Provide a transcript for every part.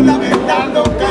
lamentando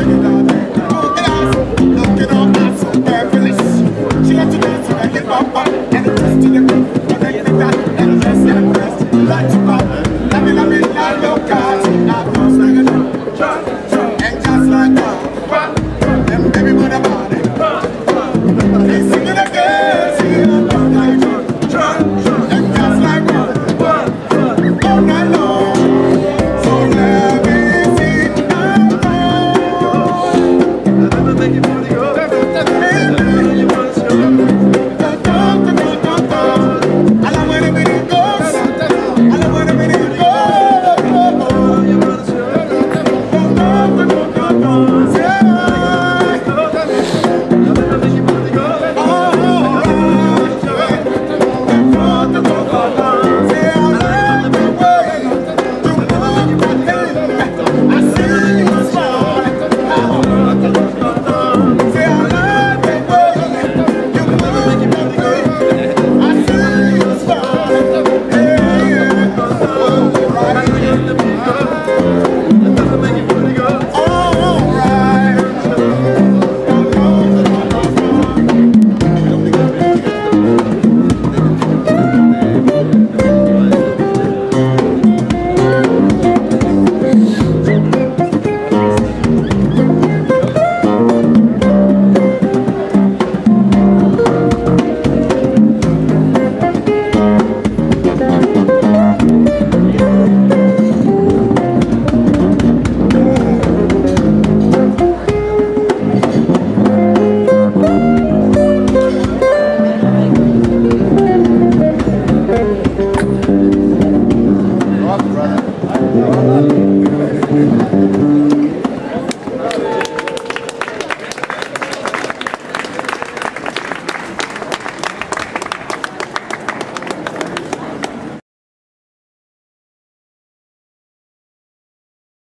Thank you.